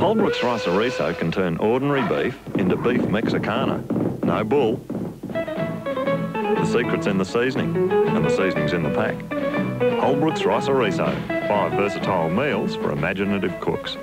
Holbrook's Rice can turn ordinary beef into beef Mexicana. No bull. The secret's in the seasoning, and the seasoning's in the pack. Holbrook's Rice Five versatile meals for imaginative cooks.